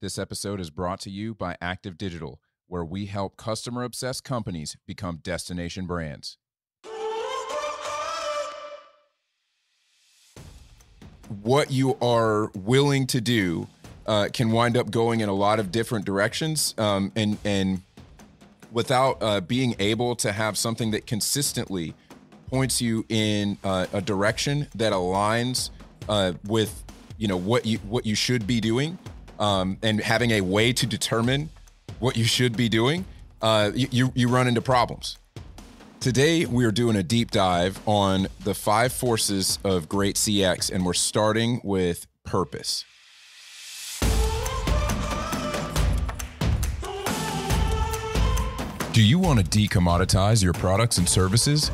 This episode is brought to you by Active Digital, where we help customer obsessed companies become destination brands. What you are willing to do uh, can wind up going in a lot of different directions, um, and and without uh, being able to have something that consistently points you in uh, a direction that aligns uh, with you know what you what you should be doing, um, and having a way to determine what you should be doing, uh, you you run into problems. Today we are doing a deep dive on the five forces of great CX, and we're starting with purpose. Do you want to decommoditize your products and services?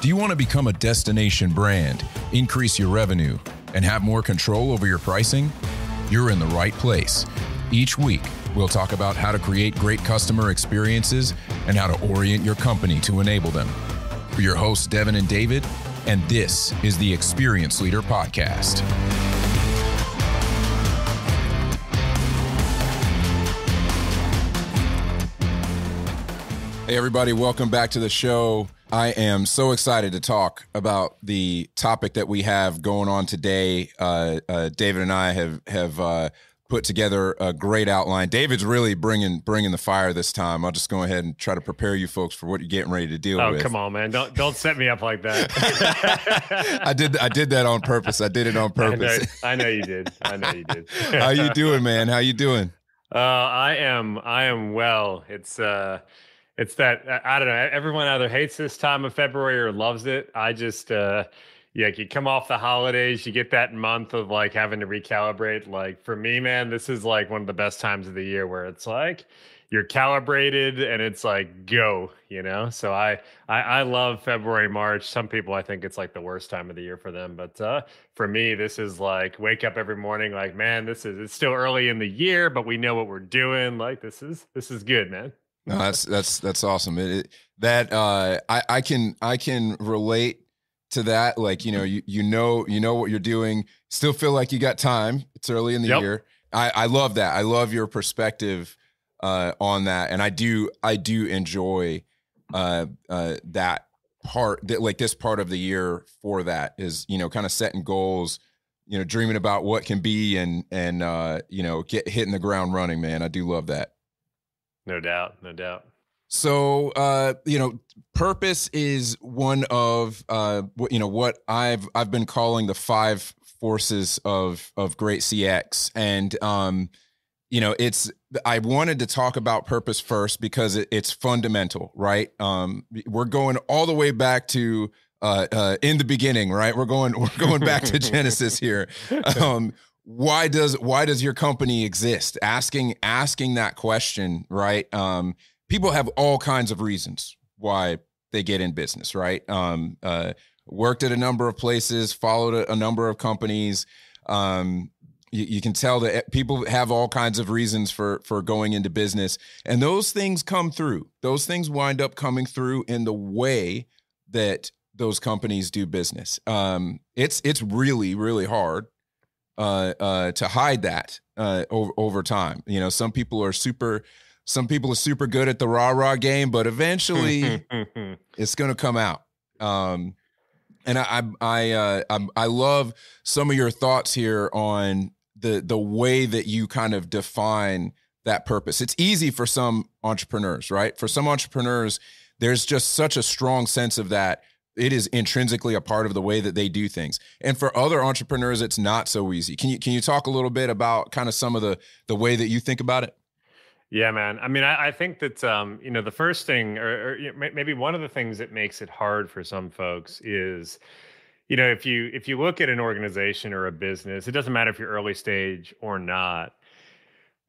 Do you want to become a destination brand, increase your revenue, and have more control over your pricing? You're in the right place. Each week, we'll talk about how to create great customer experiences and how to orient your company to enable them. For your hosts, Devin and David, and this is the Experience Leader Podcast. Hey, everybody, welcome back to the show. I am so excited to talk about the topic that we have going on today. Uh, uh, David and I have have uh, put together a great outline. David's really bringing bringing the fire this time. I'll just go ahead and try to prepare you folks for what you're getting ready to deal oh, with. Oh, come on, man! Don't don't set me up like that. I did I did that on purpose. I did it on purpose. I know, I know you did. I know you did. How you doing, man? How you doing? Uh, I am I am well. It's uh it's that I don't know. Everyone either hates this time of February or loves it. I just, uh, yeah, you come off the holidays, you get that month of like having to recalibrate. Like for me, man, this is like one of the best times of the year where it's like you're calibrated and it's like go, you know. So I, I, I love February, March. Some people I think it's like the worst time of the year for them, but uh, for me, this is like wake up every morning, like man, this is it's still early in the year, but we know what we're doing. Like this is this is good, man. No, that's that's that's awesome. It, it, that uh, I I can I can relate to that. Like you know you you know you know what you're doing. Still feel like you got time. It's early in the yep. year. I I love that. I love your perspective uh, on that, and I do I do enjoy uh, uh, that part. That like this part of the year for that is you know kind of setting goals. You know, dreaming about what can be and and uh, you know get hitting the ground running. Man, I do love that. No doubt, no doubt. So, uh, you know, purpose is one of uh, what you know what I've I've been calling the five forces of of great CX, and um, you know, it's I wanted to talk about purpose first because it, it's fundamental, right? Um, we're going all the way back to uh, uh, in the beginning, right? We're going we're going back to Genesis here. Um, why does why does your company exist? Asking asking that question right? Um, people have all kinds of reasons why they get in business right? Um, uh, worked at a number of places followed a, a number of companies. Um, you, you, can tell that people have all kinds of reasons for for going into business. And those things come through. Those things wind up coming through in the way that those companies do business. Um, it's it's really really hard uh, uh, to hide that uh, over, over time. You know, some people are super, some people are super good at the rah rah game, but eventually it's going to come out. Um, and I, I, uh, I, I love some of your thoughts here on the the way that you kind of define that purpose. It's easy for some entrepreneurs, right? For some entrepreneurs, there's just such a strong sense of that it is intrinsically a part of the way that they do things. And for other entrepreneurs, it's not so easy. Can you can you talk a little bit about kind of some of the the way that you think about it? Yeah, man. I mean, I, I think that um, you know the first thing, or, or maybe one of the things that makes it hard for some folks is, you know, if you if you look at an organization or a business, it doesn't matter if you're early stage or not.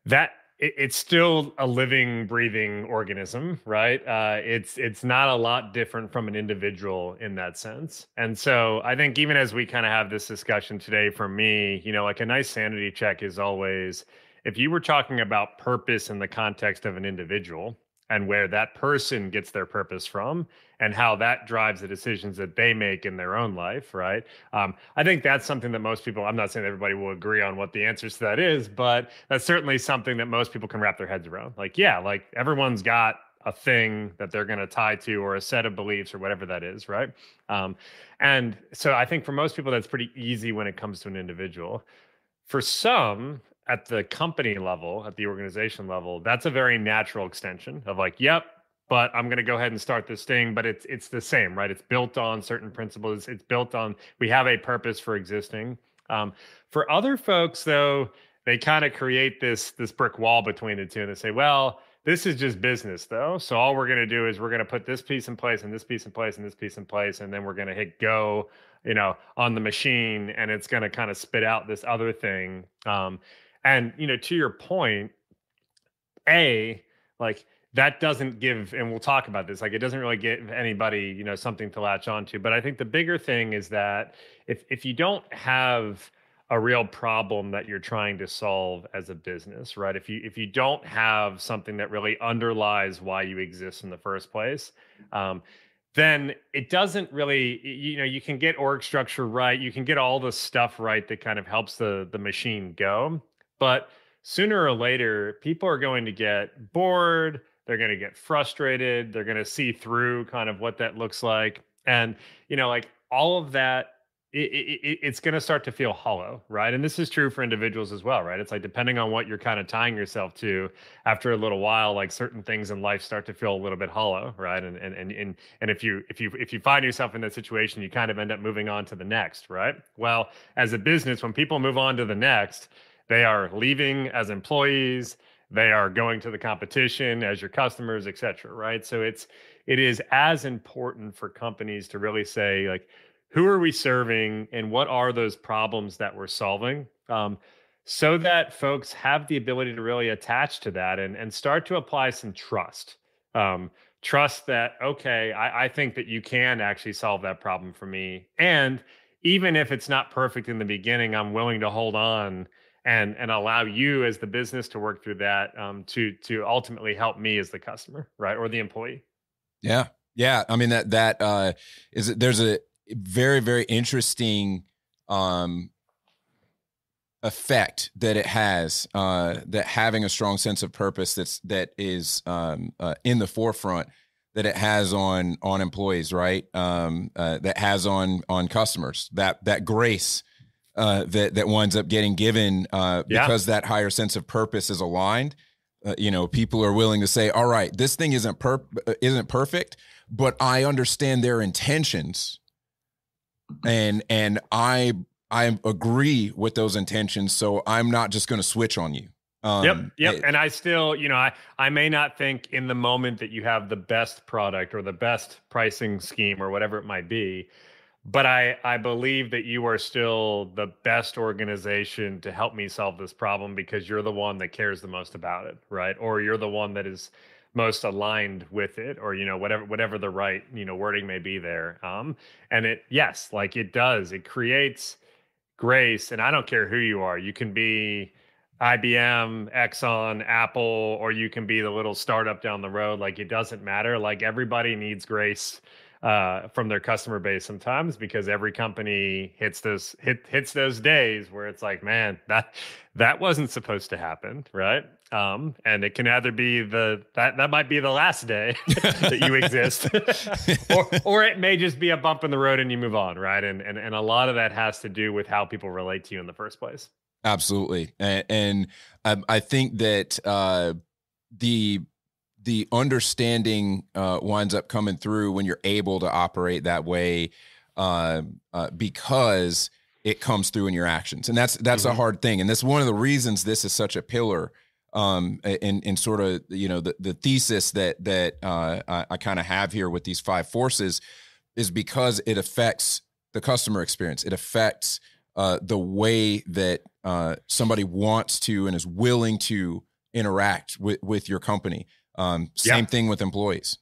That it, it's still a living, breathing organism, right? Uh, it's it's not a lot different from an individual in that sense. And so I think even as we kind of have this discussion today, for me, you know, like a nice sanity check is always if you were talking about purpose in the context of an individual, and where that person gets their purpose from and how that drives the decisions that they make in their own life right? Um, i think that's something that most people i'm not saying everybody will agree on what the answers to that is but that's certainly something that most people can wrap their heads around. Like yeah like everyone's got a thing that they're going to tie to or a set of beliefs or whatever that is right? Um, and so i think for most people that's pretty easy when it comes to an individual. For some at the company level at the organization level that's a very natural extension of like yep but i'm going to go ahead and start this thing but it's it's the same right it's built on certain principles it's built on we have a purpose for existing um, for other folks though they kind of create this this brick wall between the two and they say well this is just business though. So all we're going to do is we're going to put this piece in place and this piece in place and this piece in place. And then we're going to hit go, you know, on the machine and it's going to kind of spit out this other thing. Um, and, you know, to your point, A, like that doesn't give, and we'll talk about this, like it doesn't really give anybody, you know, something to latch onto. But I think the bigger thing is that if, if you don't have, a real problem that you're trying to solve as a business right if you if you don't have something that really underlies why you exist in the first place um, then it doesn't really you know you can get org structure right you can get all the stuff right that kind of helps the the machine go but sooner or later people are going to get bored they're going to get frustrated they're going to see through kind of what that looks like and you know like all of that it, it, it's going to start to feel hollow, right? And this is true for individuals as well, right? It's like depending on what you're kind of tying yourself to, after a little while, like certain things in life start to feel a little bit hollow, right? And and and and, and if you if you if you find yourself in that situation, you kind of end up moving on to the next, right? Well, as a business, when people move on to the next, they are leaving as employees, they are going to the competition as your customers, et cetera, right? So it's it is as important for companies to really say like who are we serving and what are those problems that we're solving um, so that folks have the ability to really attach to that and, and start to apply some trust um, trust that okay I, I think that you can actually solve that problem for me and even if it's not perfect in the beginning i'm willing to hold on and and allow you as the business to work through that um, to to ultimately help me as the customer right or the employee. Yeah. Yeah. I mean that that uh is there's a very very interesting um effect that it has uh that having a strong sense of purpose that's that is um uh, in the forefront that it has on on employees right? Um uh, that has on on customers. That that grace uh that that winds up getting given uh yeah. because that higher sense of purpose is aligned uh, you know people are willing to say all right this thing isn't per isn't perfect but i understand their intentions and and I I agree with those intentions. So I'm not just going to switch on you. Um, yep, yep. It, and I still, you know, I I may not think in the moment that you have the best product or the best pricing scheme or whatever it might be, but I I believe that you are still the best organization to help me solve this problem because you're the one that cares the most about it, right? Or you're the one that is most aligned with it or you know whatever whatever the right you know wording may be there um and it yes like it does it creates grace and i don't care who you are you can be IBM, Exxon, Apple, or you can be the little startup down the road. Like it doesn't matter. Like everybody needs grace uh, from their customer base sometimes because every company hits those hit hits those days where it's like, man, that that wasn't supposed to happen, right? Um, and it can either be the that that might be the last day that you exist, or or it may just be a bump in the road and you move on, right? And and and a lot of that has to do with how people relate to you in the first place. Absolutely, and, and I, I think that uh, the the understanding uh, winds up coming through when you're able to operate that way uh, uh, because it comes through in your actions, and that's that's mm-hmm. a hard thing, and that's one of the reasons this is such a pillar um, in in sort of you know the the thesis that that uh, I, I kind of have here with these five forces is because it affects the customer experience. It affects uh, the way that uh, somebody wants to and is willing to interact with with your company. Um, same thing with employees.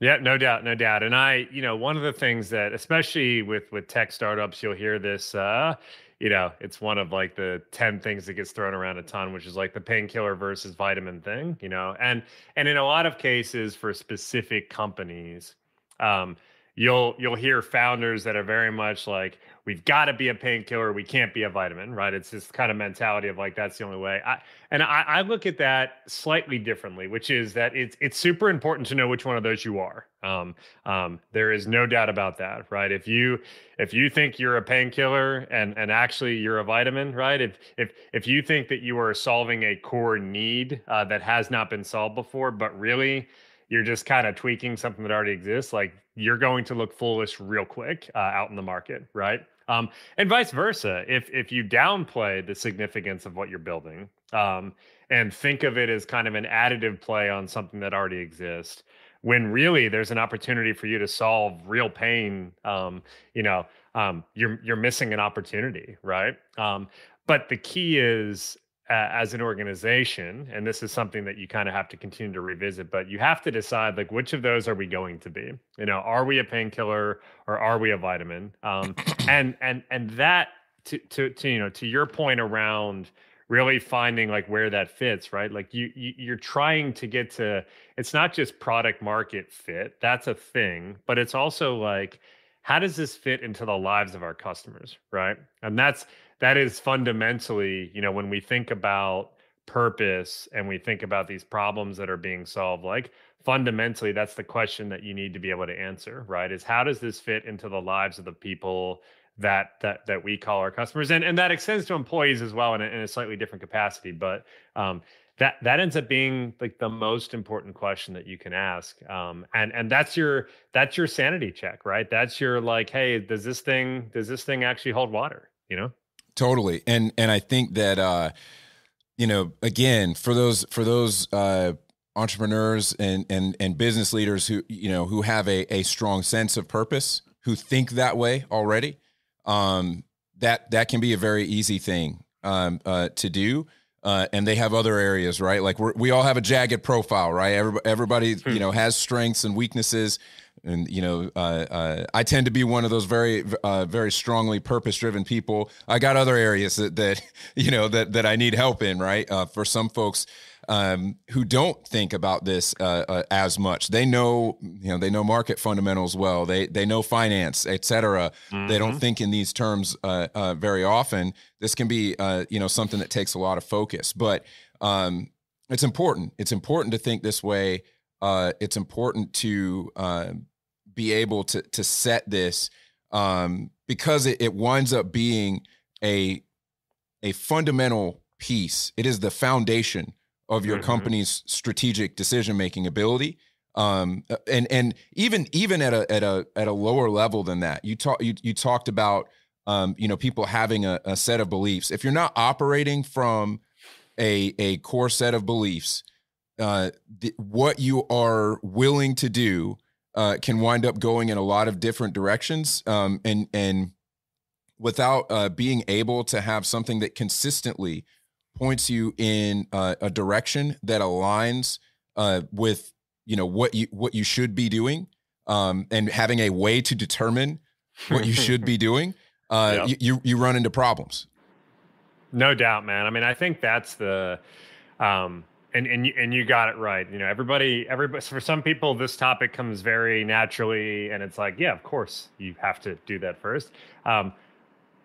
Yeah, no doubt, no doubt. And I, you know, one of the things that, especially with with tech startups, you'll hear this. Uh, you know, it's one of like the 10 things that gets thrown around a ton, which is like the painkiller versus vitamin thing, you know, and, and in a lot of cases for specific companies, um, you'll you'll hear founders that are very much like we've got to be a painkiller we can't be a vitamin right? It's this kind of mentality of like that's the only way. I, and I, I, look at that slightly differently which is that it's it's super important to know which one of those you are. Um, um, there is no doubt about that right? If you if you think you're a painkiller and and actually you're a vitamin right? If if if you think that you are solving a core need uh, that has not been solved before but really you're just kind of tweaking something that already exists, like you're going to look foolish real quick uh, out in the market, right? Um, and vice versa. If if you downplay the significance of what you're building um, and think of it as kind of an additive play on something that already exists, when really there's an opportunity for you to solve real pain, um, you know, um, you're you're missing an opportunity, right? Um, but the key is uh, as an organization and this is something that you kind of have to continue to revisit but you have to decide like which of those are we going to be? You know are we a painkiller or are we a vitamin? Um, and and and that to, to to you know to your point around really finding like where that fits right? Like you, you you're trying to get to it's not just product market fit that's a thing but it's also like how does this fit into the lives of our customers right? And that's that is fundamentally, you know, when we think about purpose and we think about these problems that are being solved, like fundamentally, that's the question that you need to be able to answer, right? Is how does this fit into the lives of the people that that that we call our customers, and and that extends to employees as well in a, in a slightly different capacity, but um, that that ends up being like the most important question that you can ask um, and and that's your that's your sanity check right? That's your like hey does this thing does this thing actually hold water? You know Totally. And and I think that uh you know, again, for those for those uh entrepreneurs and and and business leaders who you know who have a a strong sense of purpose, who think that way already, um that that can be a very easy thing um uh to do. Uh, and they have other areas, right? Like we we all have a jagged profile, right? Everybody, everybody you hmm. know, has strengths and weaknesses and you know uh, uh, i tend to be one of those very uh, very strongly purpose driven people. I got other areas that, that you know that, that i need help in right? Uh, for some folks um, who don't think about this uh, uh, as much they know you know they know market fundamentals well. They they know finance etc mm-hmm. they don't mm-hmm. think in these terms very often. This can be you know something that takes a lot of focus. But um, it's important. It's important to think this way uh, it's important to uh, be able to to set this um, because it, it winds up being a a fundamental piece. It is the foundation of your mm-hmm. company's strategic decision making ability. Um, and and even even at a at a at a lower level than that, you talk you you talked about um, you know people having a, a set of beliefs. If you're not operating from a a core set of beliefs, uh, the, what you are willing to do uh, can wind up going in a lot of different directions, um, and and without uh, being able to have something that consistently points you in uh, a direction that aligns uh, with you know what you what you should be doing, um, and having a way to determine what you should be doing, uh, yep. you, you run into problems. No doubt, man. I mean, I think that's the um, and and you, and you got it right. You know, everybody, everybody. For some people, this topic comes very naturally, and it's like, yeah, of course, you have to do that first. Um,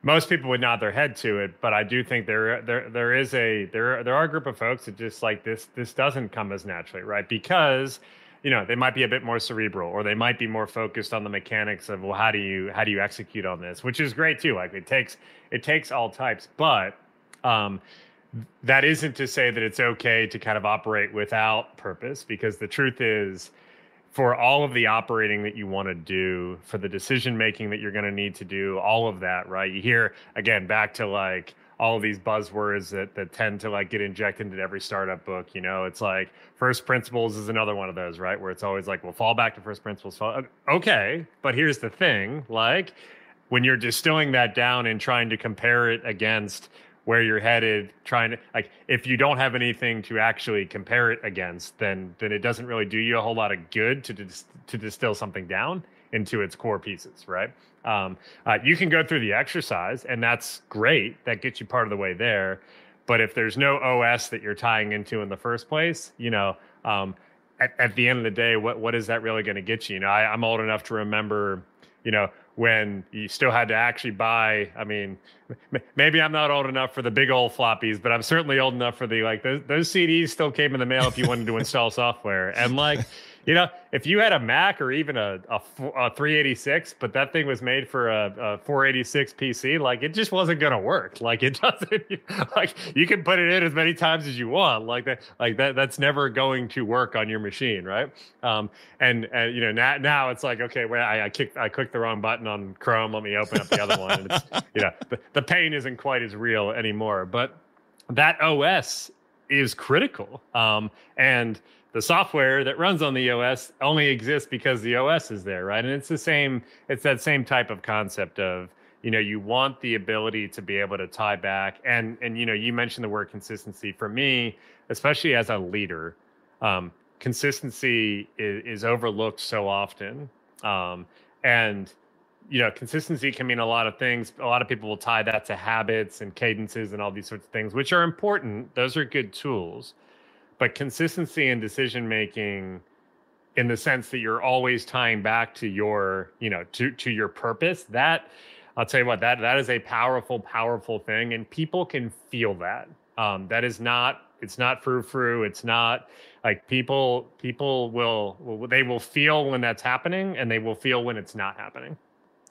most people would nod their head to it, but I do think there there there is a there there are a group of folks that just like this this doesn't come as naturally, right? Because you know they might be a bit more cerebral, or they might be more focused on the mechanics of well, how do you how do you execute on this, which is great too. Like it takes it takes all types, but um, that isn't to say that it's okay to kind of operate without purpose because the truth is for all of the operating that you want to do for the decision making that you're going to need to do all of that right you hear again back to like all of these buzzwords that that tend to like get injected into every startup book you know it's like first principles is another one of those right where it's always like well fall back to first principles fall. Uh, okay but here's the thing like when you're distilling that down and trying to compare it against where you're headed trying to like if you don't have anything to actually compare it against then then it doesn't really do you a whole lot of good to dis- to distill something down into its core pieces, right? Um, uh, you can go through the exercise, and that's great. That gets you part of the way there. But if there's no OS that you're tying into in the first place, you know, um, at, at the end of the day, what what is that really going to get you? You know, I, I'm old enough to remember, you know, when you still had to actually buy. I mean, maybe I'm not old enough for the big old floppies, but I'm certainly old enough for the like those, those CDs still came in the mail if you wanted to install software. And like, you know, if you had a Mac or even a, a, a 386, but that thing was made for a, a 486 PC, like it just wasn't going to work. Like it doesn't, like you can put it in as many times as you want. Like that, like that, that's never going to work on your machine. Right. Um, and, and, you know, now, now it's like, okay, well, I, I kicked, I clicked the wrong button on Chrome. Let me open up the other one. And it's, you know, the, the pain isn't quite as real anymore, but that OS is critical. Um, and, the software that runs on the OS only exists because the OS is there, right? And it's the same, it's that same type of concept of, you know, you want the ability to be able to tie back. And and you know, you mentioned the word consistency. For me, especially as a leader, um, consistency is, is overlooked so often. Um, and you know, consistency can mean a lot of things. A lot of people will tie that to habits and cadences and all these sorts of things, which are important. Those are good tools but consistency in decision making in the sense that you're always tying back to your you know to to your purpose that i'll tell you what that that is a powerful powerful thing and people can feel that. Um that is not it's not frou frou it's not like people people will they will feel when that's happening and they will feel when it's not happening.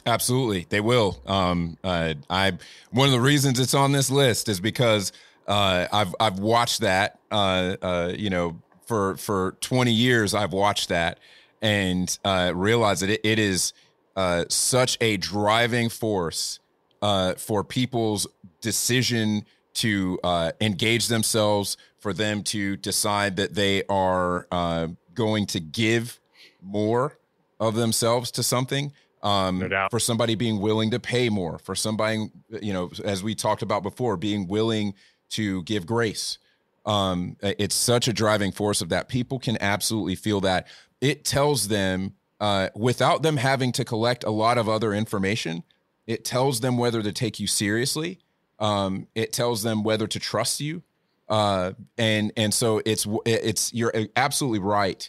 Absolutely they will. Um uh, i one of the reasons it's on this list is because uh, I've I've watched that. Uh, uh, you know, for for 20 years, I've watched that and uh, realized that it, it is uh, such a driving force uh, for people's decision to uh, engage themselves, for them to decide that they are uh, going to give more of themselves to something. Um, no. For somebody being willing to pay more, for somebody, you know, as we talked about before, being willing to give grace. Um, it's such a driving force of that. People can absolutely feel that. It tells them, uh, without them having to collect a lot of other information, it tells them whether to take you seriously. Um, it tells them whether to trust you. Uh, and and so it's it's you're absolutely right.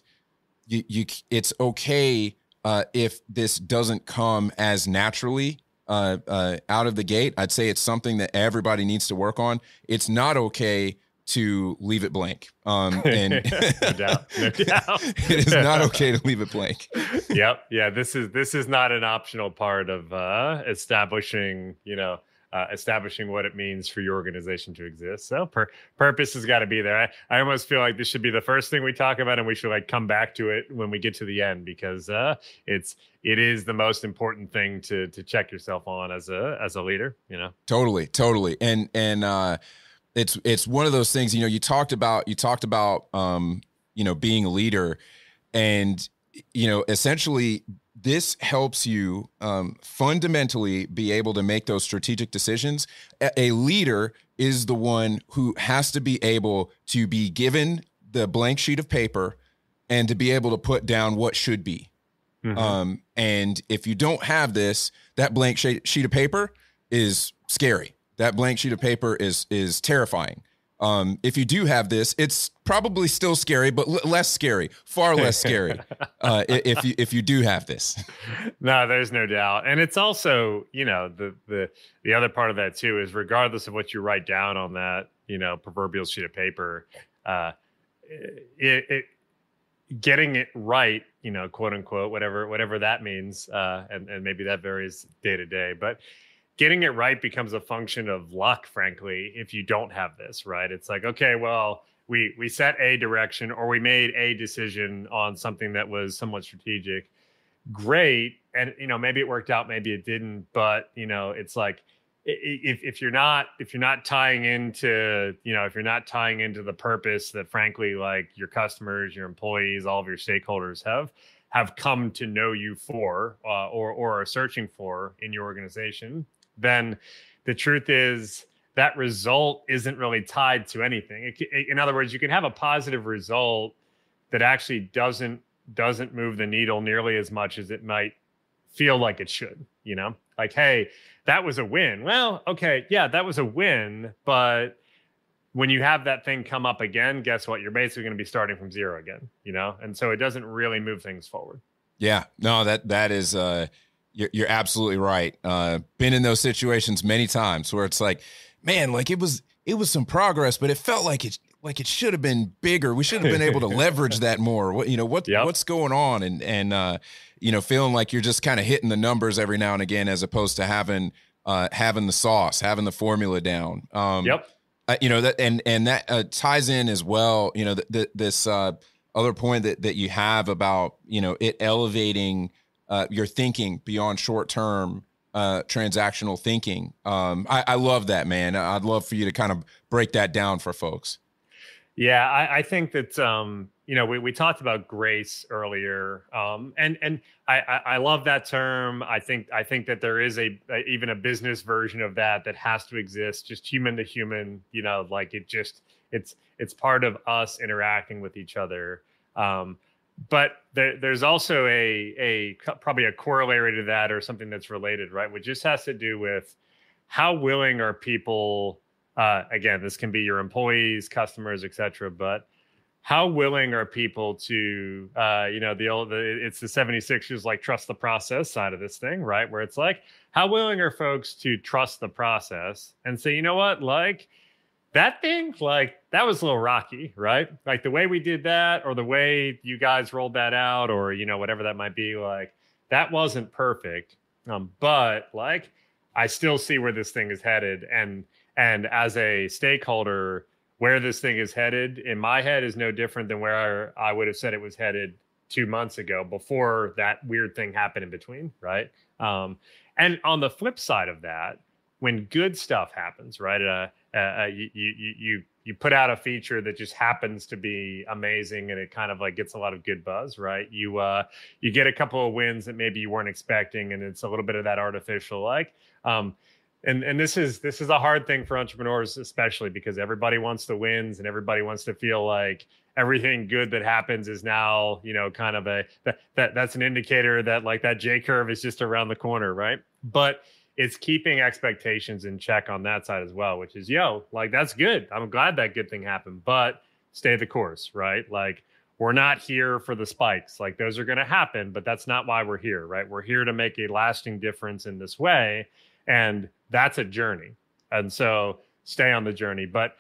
You you it's okay uh, if this doesn't come as naturally uh, uh, out of the gate. I'd say it's something that everybody needs to work on. It's not okay to leave it blank. Um, and no doubt, no doubt. it is not okay to leave it blank. yep. Yeah. This is this is not an optional part of uh, establishing, you know, uh, establishing what it means for your organization to exist. So purpose has got to be there. I, I almost feel like this should be the first thing we talk about, and we should like come back to it when we get to the end because uh, it's it is the most important thing to to check yourself on as a as a leader. You know, totally, totally, and and uh, it's it's one of those things. You know, you talked about you talked about um, you know being a leader, and you know essentially this helps you um, fundamentally be able to make those strategic decisions. A leader is the one who has to be able to be given the blank sheet of paper and to be able to put down what should be. Mm-hmm. Um, and if you don't have this, that blank sheet of paper is scary. That blank sheet of paper is is terrifying. Um, if you do have this, it's probably still scary, but l- less scary, far less scary. uh, if you if you do have this, no, there's no doubt, and it's also you know the the the other part of that too is regardless of what you write down on that you know proverbial sheet of paper, uh, it, it getting it right, you know, quote unquote, whatever whatever that means, uh, and and maybe that varies day to day, but getting it right becomes a function of luck frankly if you don't have this right? It's like okay well we we set a direction or we made a decision on something that was somewhat strategic. Great. And you know maybe it worked out maybe it didn't but you know it's like if if you're not if you're not tying into you know if you're not tying into the purpose that frankly like your customers your employees all of your stakeholders have have come to know you for uh, or or are searching for in your organization then the truth is that result isn't really tied to anything. In other words, you can have a positive result that actually doesn't doesn't move the needle nearly as much as it might feel like it should. You know, like hey, that was a win. Well, okay, yeah, that was a win, but when you have that thing come up again, guess what? You're basically going to be starting from zero again, you know? And so it doesn't really move things forward. Yeah, no, that, that is, uh, you're, you're absolutely right. Uh, been in those situations many times where it's like, man, like it was, it was some progress, but it felt like it, like it should have been bigger. We should have been able to leverage that more. What, you know, what, yep. what's going on? And, and, uh, you know, feeling like you're just kind of hitting the numbers every now and again, as opposed to having, uh, having the sauce, having the formula down. Um, yep uh, you know that and and that uh, ties in as well you know th- th- this uh, other point that that you have about you know it elevating uh, your thinking beyond short term uh, transactional thinking um, I, I love that man i'd love for you to kind of break that down for folks yeah i, I think that um, you know, we, we talked about grace earlier, um, and and I, I, I love that term. I think I think that there is a, a, even a business version of that that has to exist, just human to human. You know, like it just it's it's part of us interacting with each other. Um, but there, there's also a a probably a corollary to that or something that's related, right? Which just has to do with how willing are people. Uh, again, this can be your employees, customers, etc. But how willing are people to uh, you know the old the, it's the 76ers like trust the process side of this thing right where it's like how willing are folks to trust the process and say you know what like that thing like that was a little rocky right like the way we did that or the way you guys rolled that out or you know whatever that might be like that wasn't perfect um, but like i still see where this thing is headed and and as a stakeholder where this thing is headed in my head is no different than where I would have said it was headed two months ago before that weird thing happened in between, right? Um, and on the flip side of that, when good stuff happens, right? Uh, uh, uh you, you you you put out a feature that just happens to be amazing and it kind of like gets a lot of good buzz, right? You uh you get a couple of wins that maybe you weren't expecting, and it's a little bit of that artificial like. Um, and and this is this is a hard thing for entrepreneurs especially because everybody wants the wins and everybody wants to feel like everything good that happens is now you know kind of a that, that that's an indicator that like that j curve is just around the corner right but it's keeping expectations in check on that side as well which is yo like that's good. I'm glad that good thing happened but stay the course right? Like we're not here for the spikes. Like those are going to happen but that's not why we're here right? We're here to make a lasting difference in this way and that's a journey. And so stay on the journey. But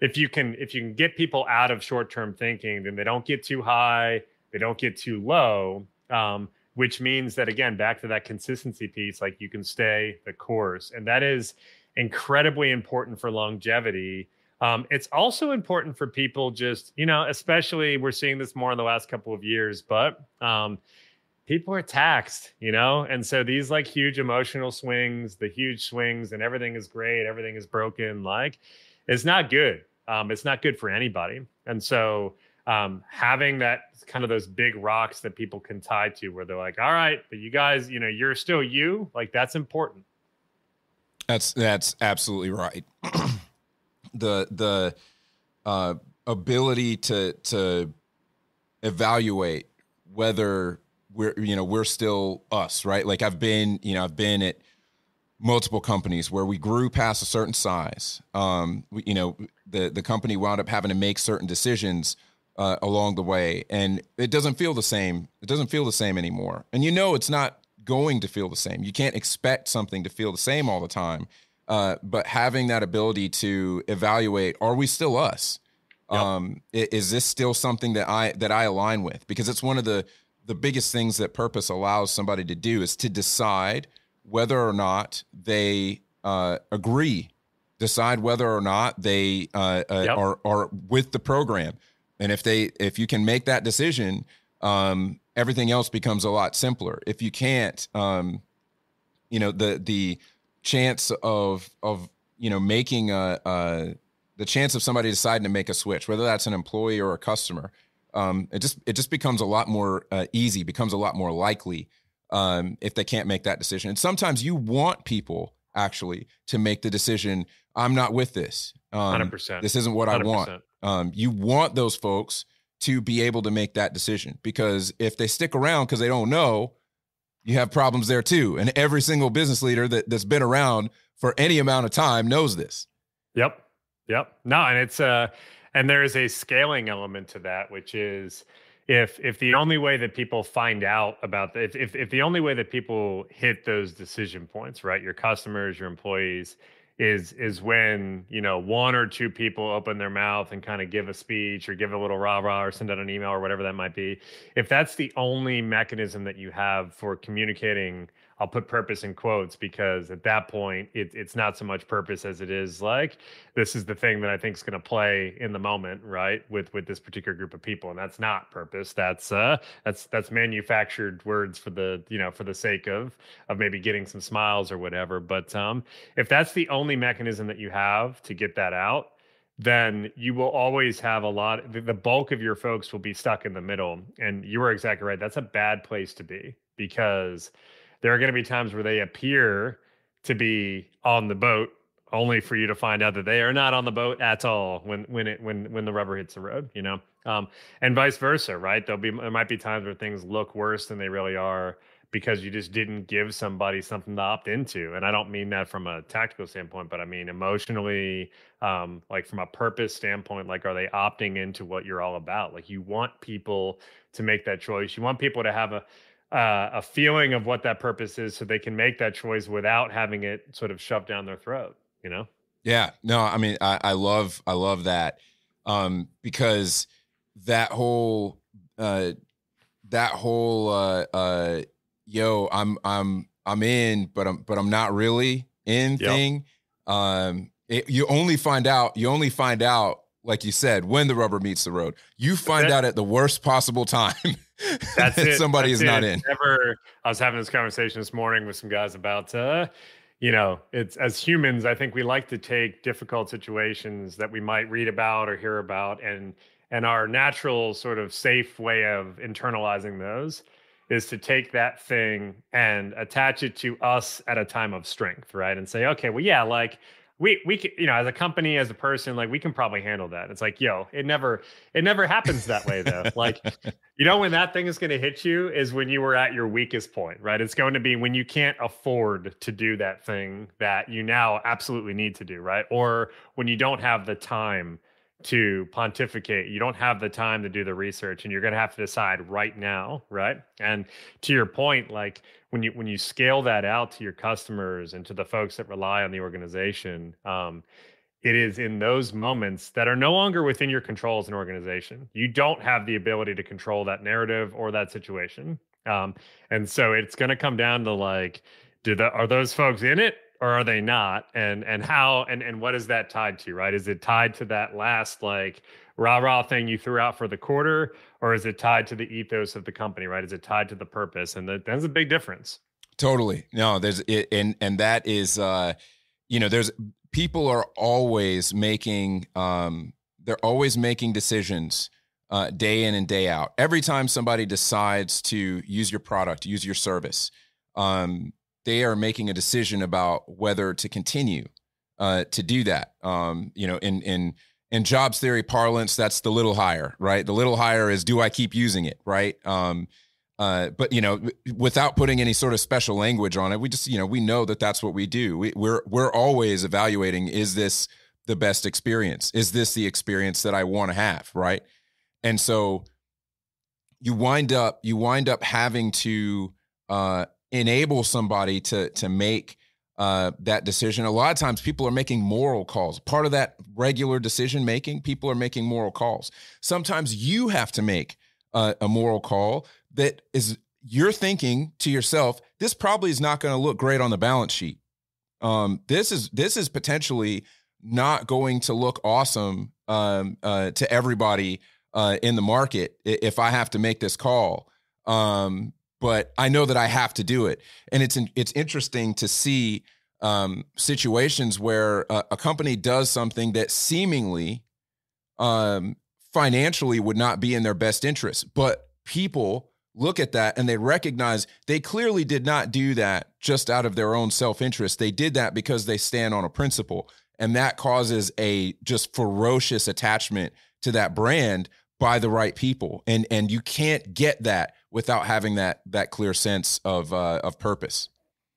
if you can if you can get people out of short-term thinking then they don't get too high they don't get too low um, which means that again back to that consistency piece like you can stay the course and that is incredibly important for longevity um, it's also important for people just you know especially we're seeing this more in the last couple of years but um, people are taxed, you know? And so these like huge emotional swings, the huge swings, and everything is great, everything is broken, like it's not good. Um, it's not good for anybody. And so um, having that kind of those big rocks that people can tie to where they're like, all right, but you guys, you know, you're still you, like that's important. That's that's absolutely right. the the uh, ability to to evaluate whether we're you know we're still us right like i've been you know i've been at multiple companies where we grew past a certain size um we, you know the the company wound up having to make certain decisions uh, along the way and it doesn't feel the same. It doesn't feel the same anymore. And you know it's not going to feel the same. You can't expect something to feel the same all the time. Uh, but having that ability to evaluate are we still us? Yep. um, is this still something that i that i align with? Because it's one of the the biggest things that purpose allows somebody to do is to decide whether or not they uh, agree, decide whether or not they uh, uh, yep. are are with the program, and if they if you can make that decision, um, everything else becomes a lot simpler. If you can't, um, you know the the chance of of you know making a, a the chance of somebody deciding to make a switch, whether that's an employee or a customer, um, it just it just becomes a lot more uh, easy, becomes a lot more likely um, if they can't make that decision. And sometimes you want people actually to make the decision. I'm not with this. Um, 100%. This isn't what 100%. I want. Um, you want those folks to be able to make that decision because if they stick around because they don't know, you have problems there too. And every single business leader that, that's been around for any amount of time knows this. Yep. Yep. No, and it's uh and there is a scaling element to that, which is if if the only way that people find out about the, if, if if the only way that people hit those decision points, right, your customers, your employees, is is when you know one or two people open their mouth and kind of give a speech or give a little rah rah or send out an email or whatever that might be. If that's the only mechanism that you have for communicating I'll put purpose in quotes because at that point it, it's not so much purpose as it is like this is the thing that I think is going to play in the moment, right? With with this particular group of people, and that's not purpose. That's uh that's that's manufactured words for the you know for the sake of of maybe getting some smiles or whatever. But um, if that's the only mechanism that you have to get that out, then you will always have a lot the bulk of your folks will be stuck in the middle and you are exactly right that's a bad place to be because there are going to be times where they appear to be on the boat only for you to find out that they are not on the boat at all when when it when when the rubber hits the road you know? Um, and vice versa right? There'll be there might be times where things look worse than they really are because you just didn't give somebody something to opt into and i don't mean that from a tactical standpoint but i mean emotionally um, like from a purpose standpoint like are they opting into what you're all about? Like you want people to make that choice. You want people to have a uh, a feeling of what that purpose is so they can make that choice without having it sort of shoved down their throat you know yeah no i mean i, I love i love that um, because that whole uh, that whole uh, uh, yo i'm i'm i'm in but i'm but i'm not really in yep. thing um it, you only find out you only find out like you said when the rubber meets the road you find out at the worst possible time That's it. Somebody That's is it. not in. Never. I was having this conversation this morning with some guys about, uh, you know, it's as humans, I think we like to take difficult situations that we might read about or hear about, and and our natural sort of safe way of internalizing those is to take that thing and attach it to us at a time of strength, right? And say, okay, well, yeah, like we we can you know as a company as a person like we can probably handle that. It's like yo it never it never happens that way though. Like you know when that thing is going to hit you is when you were at your weakest point right? It's going to be when you can't afford to do that thing that you now absolutely need to do right? Or when you don't have the time to pontificate. You don't have the time to do the research and you're going to have to decide right now, right? And to your point like when you when you scale that out to your customers and to the folks that rely on the organization, um, it is in those moments that are no longer within your control as an organization. You don't have the ability to control that narrative or that situation. Um, and so it's going to come down to like, do the are those folks in it or are they not? And and how and and what is that tied to right? Is it tied to that last like rah rah thing you threw out for the quarter or is it tied to the ethos of the company right? Is it tied to the purpose? And that, that's a big difference. Totally. No there's it and and that is uh you know there's people are always making um they're always making decisions uh, day in and day out. Every time somebody decides to use your product, use your service, um, they are making a decision about whether to continue uh, to do that. Um, you know, in in in jobs theory parlance, that's the little hire, right? The little hire is do I keep using it, right? Um, uh, but you know, without putting any sort of special language on it, we just you know we know that that's what we do. We, we're we're always evaluating: is this the best experience? Is this the experience that I want to have, right? And so you wind up you wind up having to uh, enable somebody to to make uh, that decision. A lot of times, people are making moral calls. Part of that regular decision making, people are making moral calls. Sometimes you have to make uh, a moral call that is you're thinking to yourself, this probably is not going to look great on the balance sheet. Um, this is this is potentially not going to look awesome um, uh, to everybody uh, in the market if I have to make this call. Um, but I know that I have to do it. And it's it's interesting to see um, situations where a, a, company does something that seemingly um, financially would not be in their best interest, but people look at that and they recognize they clearly did not do that just out of their own self-interest. They did that because they stand on a principle, and that causes a just ferocious attachment to that brand by the right people and and you can't get that without having that that clear sense of uh, of purpose.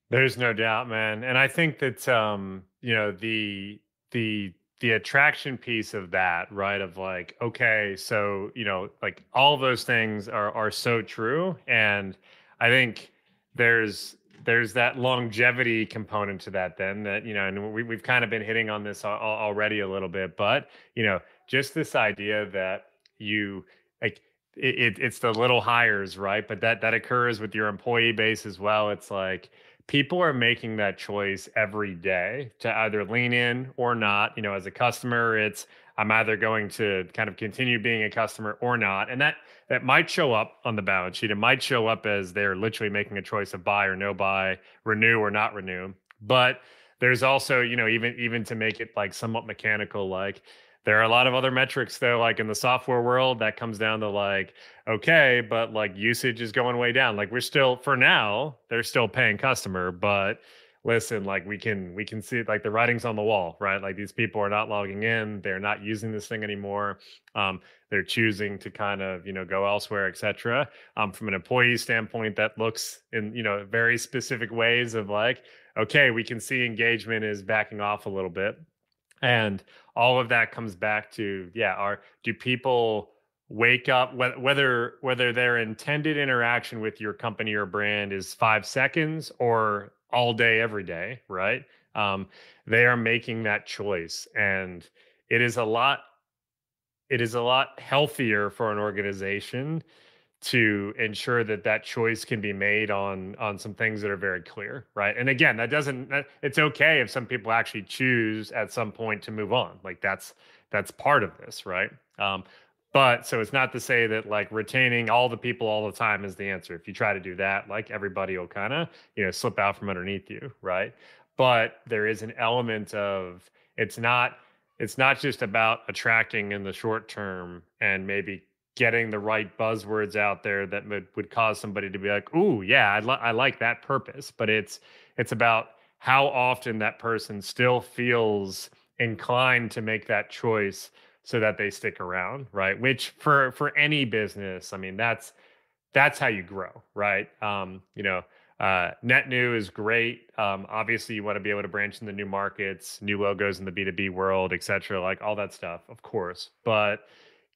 There's no doubt man. And i think that um you know the the the attraction piece of that right of like okay so you know like all those things are are so true. And i think there's there's that longevity component to that then that you know and we, we've kind of been hitting on this already a little bit. But you know just this idea that you like it, it's the little hires right? But that that occurs with your employee base as well. It's like people are making that choice every day to either lean in or not. You know as a customer it's i'm either going to kind of continue being a customer or not. And that that might show up on the balance sheet. It might show up as they're literally making a choice of buy or no buy renew or not renew. But there's also you know even even to make it like somewhat mechanical like there are a lot of other metrics though like in the software world that comes down to like okay but like usage is going way down. Like we're still for now they're still paying customer but listen like we can we can see like the writings on the wall right? Like these people are not logging in. They're not using this thing anymore. Um, they're choosing to kind of you know go elsewhere etc um, from an employee standpoint that looks in you know very specific ways of like okay we can see engagement is backing off a little bit and all of that comes back to yeah are do people wake up whether whether their intended interaction with your company or brand is five seconds or all day every day right? Um, they are making that choice and it is a lot it is a lot healthier for an organization to ensure that that choice can be made on on some things that are very clear right? And again that doesn't it's okay if some people actually choose at some point to move on like that's that's part of this right? Um, but so it's not to say that like retaining all the people all the time is the answer. If you try to do that like everybody will kind of you know slip out from underneath you right? But there is an element of it's not it's not just about attracting in the short term and maybe getting the right buzzwords out there that would, would cause somebody to be like, "Ooh, yeah, I, li- I like that purpose." But it's it's about how often that person still feels inclined to make that choice so that they stick around, right? Which for for any business, I mean, that's that's how you grow, right? Um, you know, uh, net new is great. Um, obviously, you want to be able to branch into new markets, new logos in the B two B world, et cetera, like all that stuff, of course. But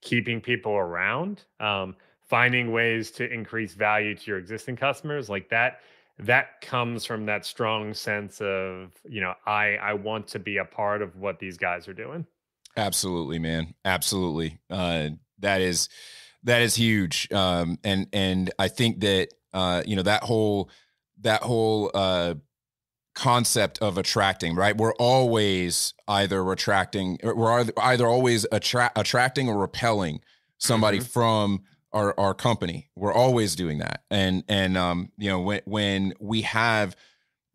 keeping people around, um, finding ways to increase value to your existing customers, like that that comes from that strong sense of you know i i want to be a part of what these guys are doing. Absolutely man. Absolutely. Uh that is that is huge. Um and and i think that uh you know that whole that whole uh concept of attracting, right? We're always either attracting, we're either always attra- attracting or repelling somebody mm-hmm. from our, our company. We're always doing that. And, and, um, you know, when, when we have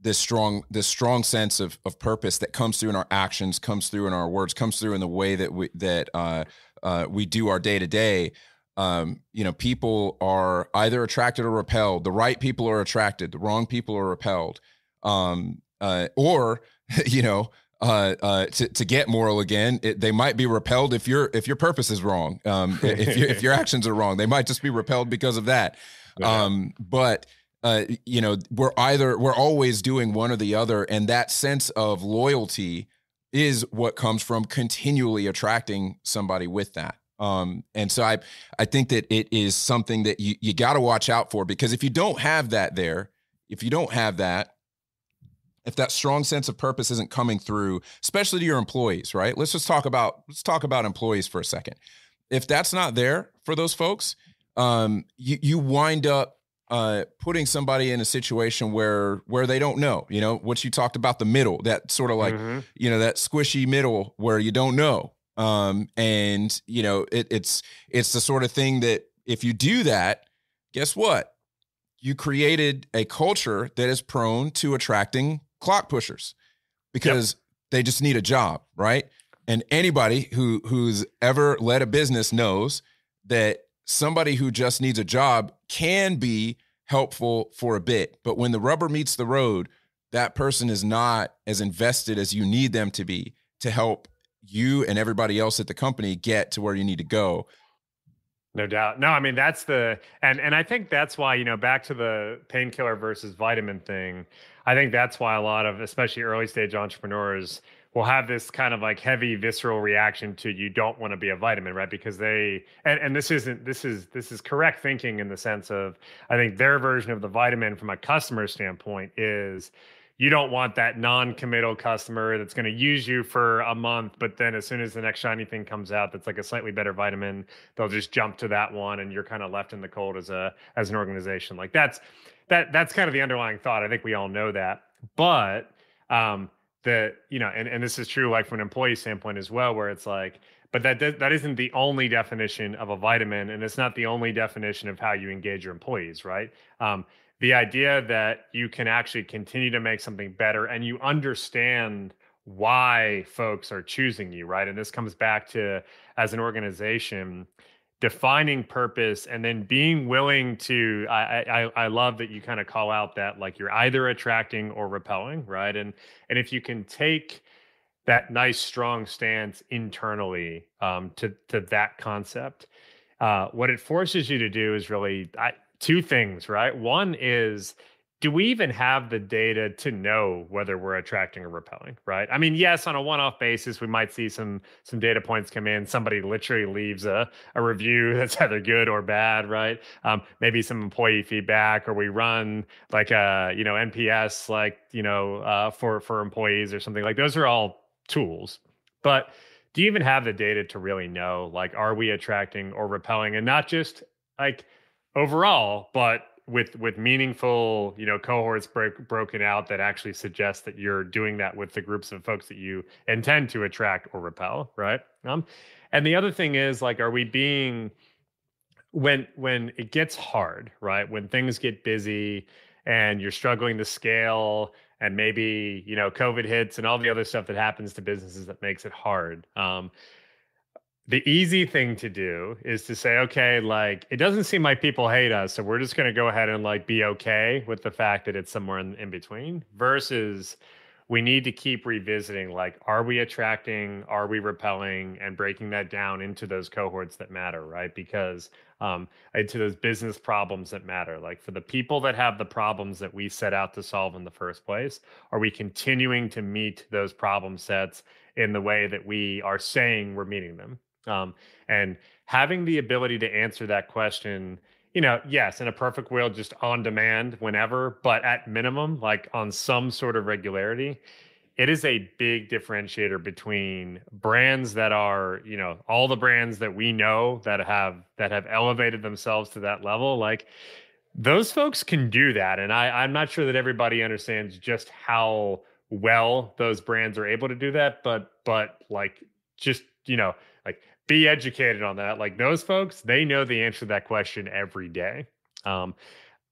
this strong, this strong sense of, of purpose that comes through in our actions, comes through in our words, comes through in the way that we, that, uh, uh, we do our day to day, um, you know, people are either attracted or repelled. The right people are attracted, the wrong people are repelled um, uh, or you know uh, uh, to, to get moral again, it, they might be repelled if your if your purpose is wrong. Um, if you, if your actions are wrong, they might just be repelled because of that. Um, but uh, you know, we're either we're always doing one or the other, and that sense of loyalty is what comes from continually attracting somebody with that. Um, and so I I think that it is something that you you got to watch out for because if you don't have that there, if you don't have that, if that strong sense of purpose isn't coming through, especially to your employees, right? Let's just talk about let's talk about employees for a second. If that's not there for those folks, um, you you wind up uh, putting somebody in a situation where where they don't know. You know what you talked about the middle, that sort of like mm-hmm. you know that squishy middle where you don't know. Um, and you know it, it's it's the sort of thing that if you do that, guess what? You created a culture that is prone to attracting clock pushers because yep. they just need a job, right? And anybody who who's ever led a business knows that somebody who just needs a job can be helpful for a bit, but when the rubber meets the road, that person is not as invested as you need them to be to help you and everybody else at the company get to where you need to go. No doubt. No, I mean that's the and and I think that's why, you know, back to the painkiller versus vitamin thing. I think that's why a lot of especially early stage entrepreneurs will have this kind of like heavy visceral reaction to you don't want to be a vitamin, right? Because they and, and this isn't this is this is correct thinking in the sense of I think their version of the vitamin from a customer standpoint is you don't want that non-committal customer that's going to use you for a month but then as soon as the next shiny thing comes out that's like a slightly better vitamin they'll just jump to that one and you're kind of left in the cold as a as an organization like that's that that's kind of the underlying thought. I think we all know that. But um the you know and, and this is true like from an employee standpoint as well where it's like but that that isn't the only definition of a vitamin and it's not the only definition of how you engage your employees right? Um, the idea that you can actually continue to make something better and you understand why folks are choosing you, right? And this comes back to as an organization defining purpose and then being willing to I, I i love that you kind of call out that like you're either attracting or repelling right and and if you can take that nice strong stance internally um, to to that concept uh, what it forces you to do is really I, two things, right? One is do we even have the data to know whether we're attracting or repelling right? I mean yes on a one-off basis we might see some some data points come in. Somebody literally leaves a, a review that's either good or bad right? Um, maybe some employee feedback or we run like a you know nps like you know uh, for for employees or something. Like those are all tools. But do you even have the data to really know like are we attracting or repelling? And not just like overall, but with with meaningful you know cohorts break, broken out that actually suggest that you're doing that with the groups of folks that you intend to attract or repel right? Um and the other thing is like are we being when when it gets hard right? When things get busy and you're struggling to scale and maybe you know covid hits and all the other stuff that happens to businesses that makes it hard um the easy thing to do is to say, okay, like it doesn't seem like people hate us, so we're just going to go ahead and like be okay with the fact that it's somewhere in, in between. Versus, we need to keep revisiting, like, are we attracting, are we repelling, and breaking that down into those cohorts that matter, right? Because um, into those business problems that matter, like for the people that have the problems that we set out to solve in the first place, are we continuing to meet those problem sets in the way that we are saying we're meeting them? Um, and having the ability to answer that question, you know, yes, in a perfect world, just on demand whenever, but at minimum, like on some sort of regularity, it is a big differentiator between brands that are, you know, all the brands that we know that have that have elevated themselves to that level. Like those folks can do that. And I, I'm not sure that everybody understands just how well those brands are able to do that, but but like just, you know, be educated on that. Like those folks, they know the answer to that question every day. Um,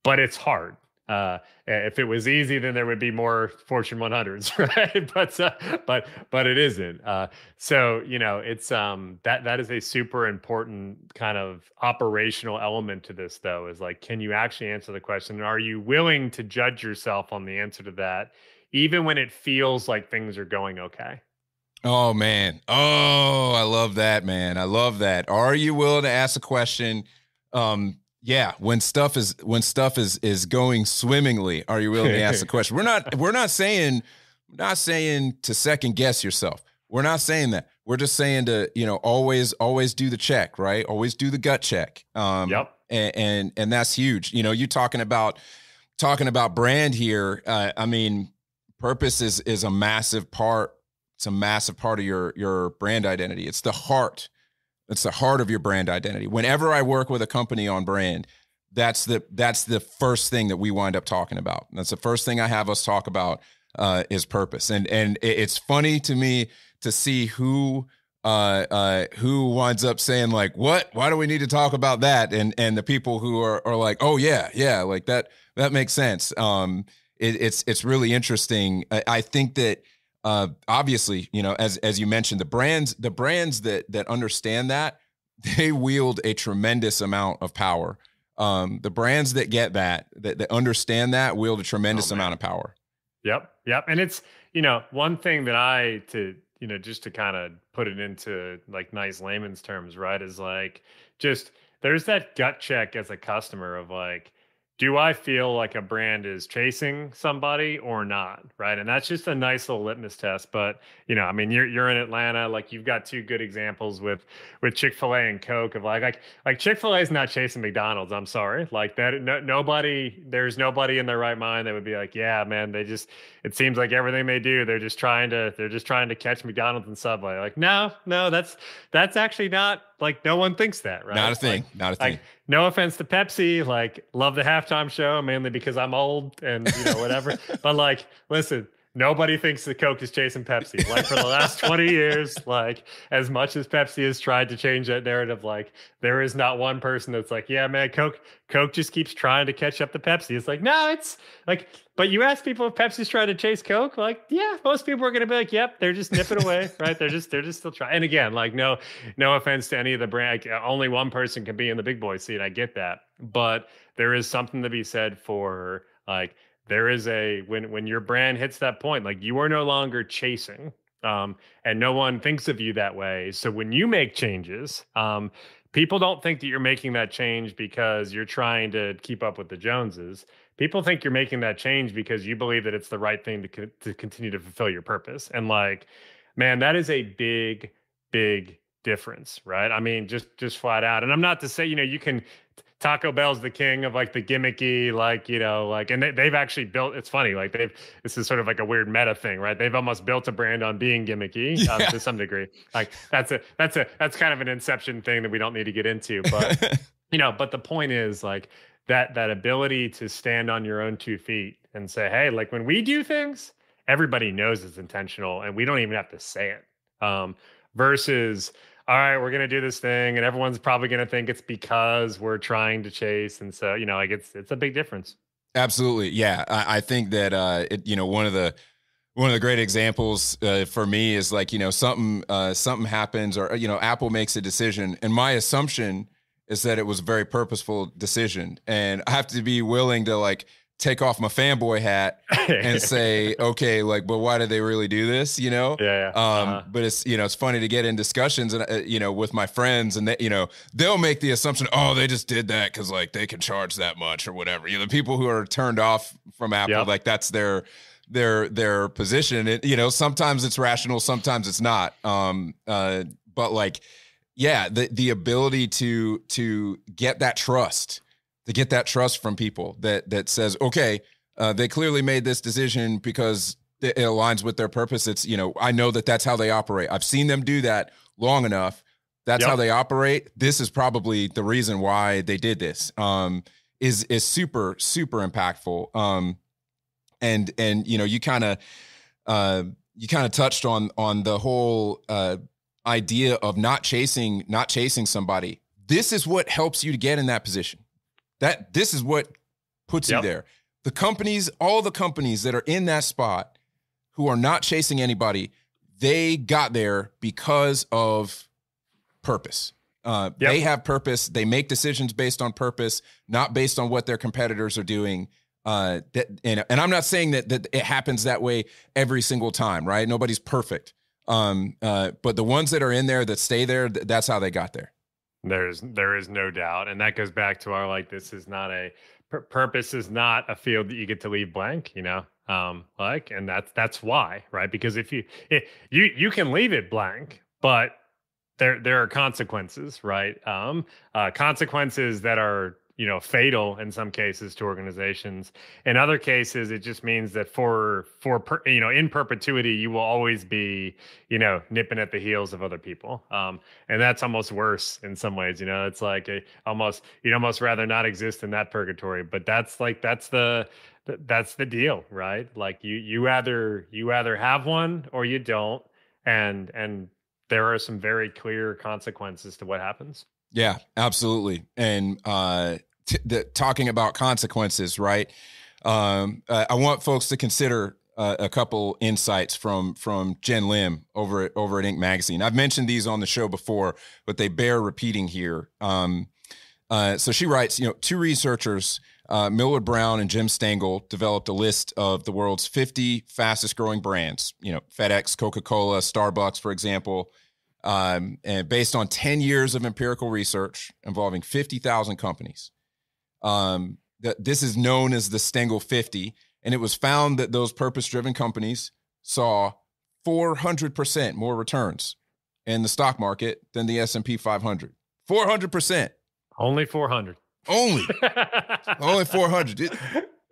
but it's hard. Uh, if it was easy, then there would be more Fortune 100s, right? but uh, but but it isn't. Uh, so you know, it's um that that is a super important kind of operational element to this, though. Is like, can you actually answer the question? And are you willing to judge yourself on the answer to that, even when it feels like things are going okay? Oh man. Oh, I love that, man. I love that. Are you willing to ask a question? Um, yeah, when stuff is when stuff is is going swimmingly, are you willing to ask a question? We're not we're not saying not saying to second guess yourself. We're not saying that. We're just saying to, you know, always always do the check, right? Always do the gut check. Um yep. and and, and that's huge. You know, you talking about talking about brand here. Uh, I mean, purpose is is a massive part it's a massive part of your your brand identity. It's the heart. It's the heart of your brand identity. Whenever I work with a company on brand, that's the that's the first thing that we wind up talking about. That's the first thing I have us talk about uh, is purpose. And and it's funny to me to see who uh, uh, who winds up saying like, "What? Why do we need to talk about that?" And and the people who are are like, "Oh yeah, yeah, like that that makes sense." Um, it, it's it's really interesting. I, I think that uh, obviously, you know, as as you mentioned, the brands the brands that that understand that they wield a tremendous amount of power. Um, the brands that get that, that that understand that wield a tremendous oh, amount of power. Yep, yep, and it's you know one thing that I to you know just to kind of put it into like nice layman's terms, right? Is like just there's that gut check as a customer of like, do I feel like a brand is chasing somebody or not? Right. And that's just a nice little litmus test. But, you know, I mean, you're you're in Atlanta, like you've got two good examples with with Chick-fil-A and Coke of like like like Chick-fil-A is not chasing McDonald's. I'm sorry. Like that no, nobody there's nobody in their right mind that would be like, yeah, man, they just it seems like everything they do, they're just trying to they're just trying to catch McDonald's and Subway. Like, no, no, that's that's actually not like no one thinks that, right? Not a thing. Like, not a thing. Like, no offense to Pepsi, like love the halftime show mainly because I'm old and you know whatever. but like, listen, nobody thinks that Coke is chasing Pepsi. Like for the last 20 years, like as much as Pepsi has tried to change that narrative, like there is not one person that's like, yeah, man, Coke, Coke just keeps trying to catch up to Pepsi. It's like, no, it's like, but you ask people if Pepsi's trying to chase Coke, like, yeah, most people are gonna be like, yep, they're just nipping away, right? They're just they're just still trying. And again, like, no, no offense to any of the brand, like, uh, only one person can be in the big boy seat. I get that, but there is something to be said for like there is a when when your brand hits that point like you are no longer chasing um, and no one thinks of you that way. So when you make changes um, people don't think that you're making that change because you're trying to keep up with the joneses. People think you're making that change because you believe that it's the right thing to, co- to continue to fulfill your purpose. And like man that is a big big difference right? I mean just just flat out. And i'm not to say you know you can Taco Bell's the king of like the gimmicky, like, you know, like, and they, they've actually built, it's funny, like they've, this is sort of like a weird meta thing, right? They've almost built a brand on being gimmicky um, yeah. to some degree. Like that's a, that's a, that's kind of an inception thing that we don't need to get into, but, you know, but the point is like that, that ability to stand on your own two feet and say, Hey, like when we do things, everybody knows it's intentional and we don't even have to say it. Um, versus, all right, we're gonna do this thing, and everyone's probably gonna think it's because we're trying to chase, and so you know, like it's it's a big difference. Absolutely, yeah. I, I think that uh, it, you know, one of the one of the great examples uh, for me is like you know something uh, something happens, or you know, Apple makes a decision, and my assumption is that it was a very purposeful decision, and I have to be willing to like take off my fanboy hat and say, okay, like, but why did they really do this? You know? Yeah. yeah. Um, uh-huh. but it's, you know, it's funny to get in discussions and, uh, you know, with my friends and they, you know, they'll make the assumption, oh, they just did that because like they can charge that much or whatever. You know, the people who are turned off from Apple, yep. like that's their, their, their position. It, you know, sometimes it's rational, sometimes it's not. Um, uh, but like, yeah, the, the ability to, to get that trust, to get that trust from people that that says, okay, uh, they clearly made this decision because it aligns with their purpose. It's you know I know that that's how they operate. I've seen them do that long enough. That's yep. how they operate. This is probably the reason why they did this. Um, is is super super impactful. Um, and and you know you kind of uh, you kind of touched on on the whole uh, idea of not chasing not chasing somebody. This is what helps you to get in that position. That this is what puts yep. you there. The companies, all the companies that are in that spot who are not chasing anybody, they got there because of purpose. Uh, yep. They have purpose. They make decisions based on purpose, not based on what their competitors are doing. Uh, that, and, and I'm not saying that that it happens that way every single time, right? Nobody's perfect. Um, uh, but the ones that are in there that stay there, that's how they got there. There's there is no doubt, and that goes back to our like this is not a purpose is not a field that you get to leave blank. You know, um, like, and that's that's why, right? Because if you if you you can leave it blank, but there there are consequences, right? Um, uh, consequences that are you know fatal in some cases to organizations. In other cases it just means that for for per, you know in perpetuity you will always be you know nipping at the heels of other people. Um and that's almost worse in some ways you know it's like a, almost you'd almost rather not exist in that purgatory but that's like that's the that's the deal right? Like you you either you either have one or you don't and and there are some very clear consequences to what happens yeah, absolutely. And uh, t- the, talking about consequences, right? Um, uh, I want folks to consider uh, a couple insights from from Jenn Lim over at over at Inc. Magazine. I've mentioned these on the show before, but they bear repeating here. Um, uh, so she writes, you know, two researchers, uh, Millward Brown and Jim Stengel, developed a list of the world's 50 fastest growing brands. You know, FedEx, Coca Cola, Starbucks, for example. Um, and based on 10 years of empirical research involving 50,000 companies. Um, that this is known as the Stengel 50, and it was found that those purpose-driven companies saw 400% more returns in the stock market than the S&P 500. 400%. Only 400. Only. Only 400.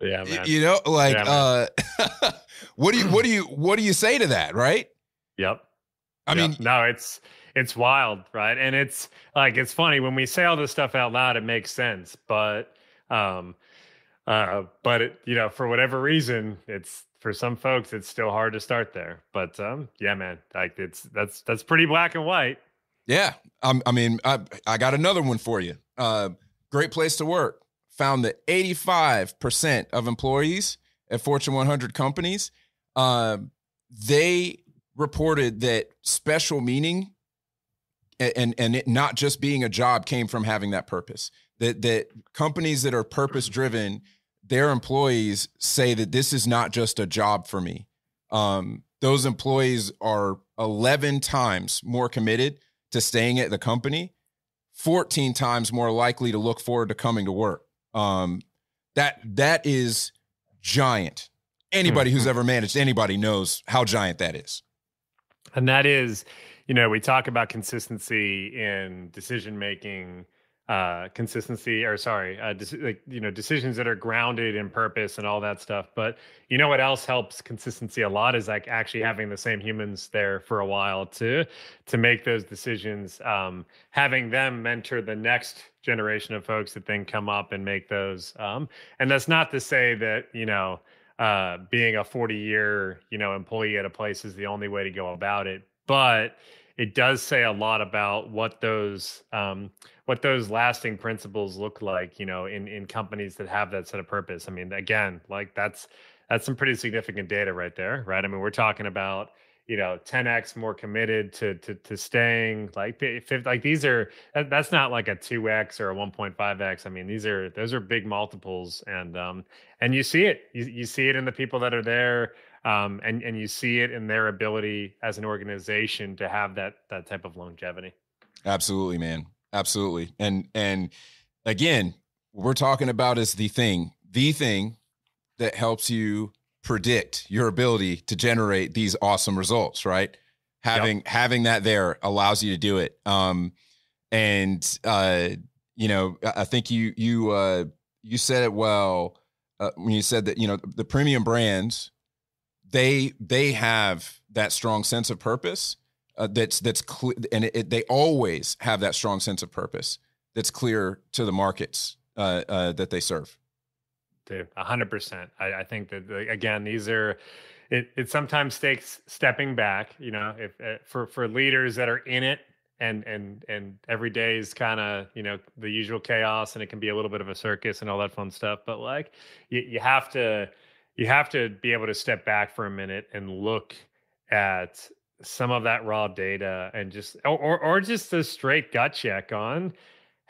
yeah, man. You know, like yeah, uh what do you what do you what do you say to that, right? Yep. I yep. mean, no, it's it's wild, right? And it's like it's funny when we say all this stuff out loud, it makes sense, but um uh but it, you know, for whatever reason, it's for some folks it's still hard to start there. But um yeah, man, like it's that's that's pretty black and white. Yeah. Um, I mean, I I got another one for you. Uh great place to work. Found that 85% of employees at Fortune 100 companies, uh, they reported that special meaning and and it not just being a job came from having that purpose. That that companies that are purpose driven, their employees say that this is not just a job for me. Um, those employees are 11 times more committed to staying at the company, 14 times more likely to look forward to coming to work. Um, that that is giant. Anybody who's mm-hmm. ever managed anybody knows how giant that is. And that is, you know, we talk about consistency in decision making, uh, consistency, or sorry, uh, like you know, decisions that are grounded in purpose and all that stuff. But you know what else helps consistency a lot is like actually having the same humans there for a while to to make those decisions, um, having them mentor the next generation of folks that then come up and make those. Um, and that's not to say that you know uh, being a 40 year you know employee at a place is the only way to go about it. But it does say a lot about what those um, what those lasting principles look like you know in in companies that have that set of purpose. I mean again like that's that's some pretty significant data right there right? I mean we're talking about you know 10x more committed to to to staying like like these are that's not like a 2x or a 1.5x i mean these are those are big multiples and um and you see it you, you see it in the people that are there um and and you see it in their ability as an organization to have that that type of longevity. Absolutely man absolutely and and again what we're talking about is the thing the thing that helps you predict your ability to generate these awesome results, right? Having yep. having that there allows you to do it. Um, and uh, you know, I think you you uh, you said it well uh, when you said that you know the premium brands they they have that strong sense of purpose uh, that's that's clear and it, it, they always have that strong sense of purpose that's clear to the markets uh, uh, that they serve Dude, hundred percent. I, think that again, these are it. It sometimes takes stepping back. You know, if uh, for for leaders that are in it and and and every day is kind of you know the usual chaos and it can be a little bit of a circus and all that fun stuff. But like you, you have to you have to be able to step back for a minute and look at some of that raw data and just or or just a straight gut check on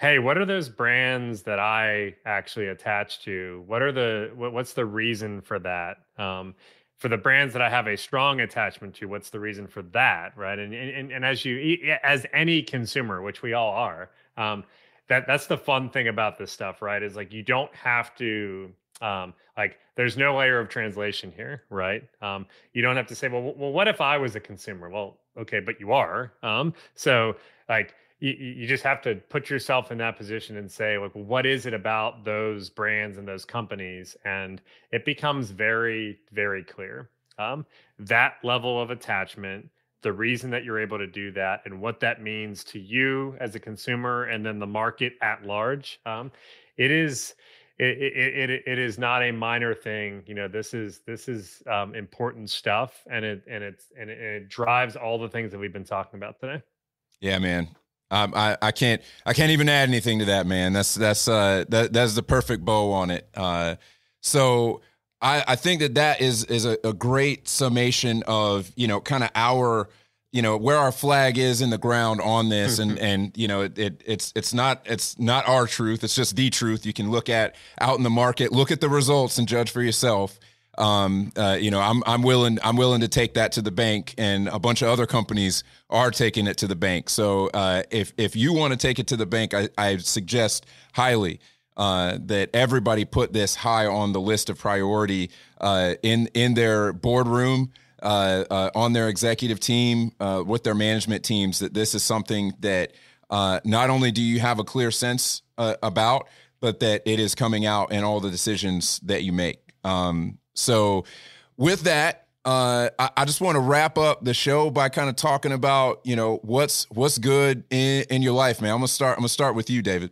hey what are those brands that i actually attach to? What are the what, what's the reason for that? Um, for the brands that i have a strong attachment to what's the reason for that right? And and, and as you as any consumer which we all are um, that that's the fun thing about this stuff right? Is like you don't have to um, like there's no layer of translation here right? Um, you don't have to say well, well what if i was a consumer? Well okay but you are um, so like you, you just have to put yourself in that position and say like what is it about those brands and those companies? And it becomes very very clear. Um, that level of attachment the reason that you're able to do that and what that means to you as a consumer and then the market at large um, it is it, it, it, it is not a minor thing. You know this is this is um, important stuff and it and it's and it, and it drives all the things that we've been talking about today. Yeah man um, I, I can't I can't even add anything to that, man. That's that's uh, that that's the perfect bow on it. Uh, so I, I think that that is is a, a great summation of you know kind of our you know where our flag is in the ground on this and and you know it, it, it's it's not it's not our truth it's just the truth you can look at out in the market look at the results and judge for yourself um, uh, you know, I'm I'm willing I'm willing to take that to the bank, and a bunch of other companies are taking it to the bank. So uh, if if you want to take it to the bank, I, I suggest highly uh, that everybody put this high on the list of priority uh, in in their boardroom. Uh, uh, on their executive team, with their management teams, that this is something that not only do you have a clear sense about, but that it is coming out in all the decisions that you make. Um, so, with that, uh, I, I, just want to wrap up the show by kind of talking about you know what's what's good in, in your life, man. I'm gonna start. I'm gonna start with you, David.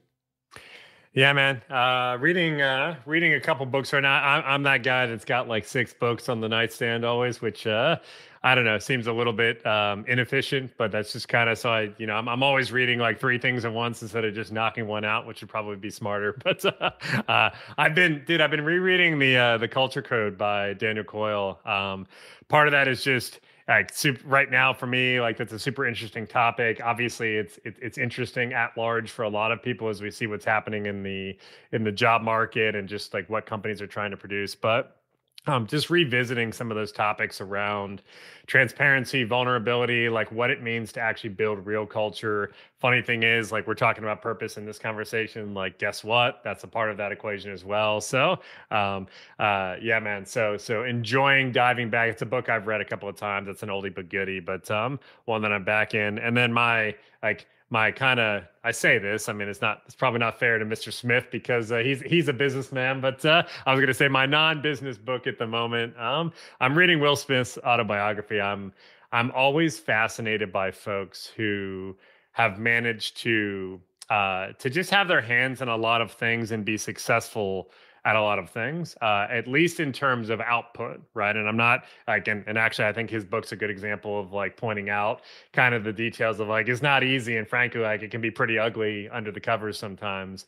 Yeah, man. Uh, reading uh, reading a couple books right now. I'm, I'm that guy that's got like six books on the nightstand always, which uh, I don't know, seems a little bit um, inefficient, but that's just kind of so I, you know, I'm, I'm always reading like three things at once instead of just knocking one out, which would probably be smarter. But uh, uh, I've been, dude, I've been rereading the uh, the Culture Code by Daniel Coyle. Um, part of that is just like super, right now for me like that's a super interesting topic obviously it's it, it's interesting at large for a lot of people as we see what's happening in the in the job market and just like what companies are trying to produce but um, just revisiting some of those topics around transparency, vulnerability, like what it means to actually build real culture. Funny thing is, like we're talking about purpose in this conversation. Like, guess what? That's a part of that equation as well. So, um, uh, yeah, man. So, so enjoying diving back. It's a book I've read a couple of times. It's an oldie but goodie, but um, one that I'm back in. And then my like my kind of I say this. I mean, it's not. It's probably not fair to Mr. Smith because uh, he's he's a businessman. But uh, I was going to say my non-business book at the moment. Um, I'm reading Will Smith's autobiography. I'm I'm always fascinated by folks who have managed to uh, to just have their hands in a lot of things and be successful at a lot of things, uh, at least in terms of output, right? And I'm not like, and, and actually, I think his book's a good example of like pointing out kind of the details of like it's not easy, and frankly, like it can be pretty ugly under the covers sometimes,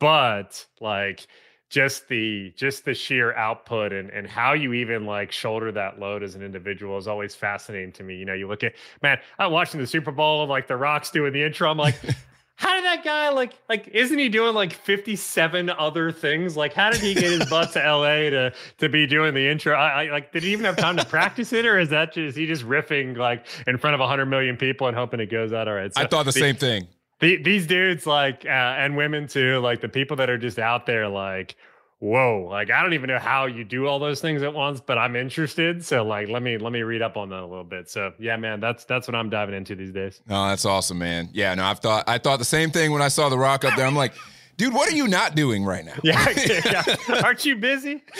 but like just the just the sheer output and and how you even like shoulder that load as an individual is always fascinating to me. You know, you look at man, I'm watching the Super Bowl like the Rocks doing the intro. I'm like, how did that guy like like isn't he doing like 57 other things? Like how did he get his butt to la to to be doing the intro? I, I, like did he even have time to practice it or is that just is he just riffing like in front of 100 million people and hoping it goes out all right? So i thought the, the same thing. the, these dudes like uh, and women too like the people that are just out there like whoa like i don't even know how you do all those things at once but i'm interested. So like let me let me read up on that a little bit. So yeah man that's that's what i'm diving into these days. Oh that's awesome man. Yeah no i've thought i thought the same thing when i saw the rock up there. I'm like dude what are you not doing right now? Yeah, yeah. aren't you busy?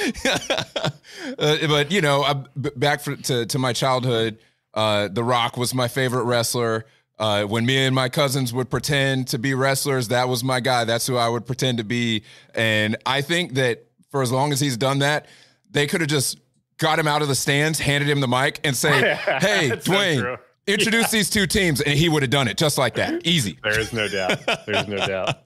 Uh, but you know I'm back for, to, to my childhood uh, the rock was my favorite wrestler uh, when me and my cousins would pretend to be wrestlers, that was my guy. That's who I would pretend to be. And I think that for as long as he's done that, they could have just got him out of the stands, handed him the mic, and say, "Hey, Dwayne." So introduce yeah. these two teams and he would have done it just like that easy there is no doubt there's no doubt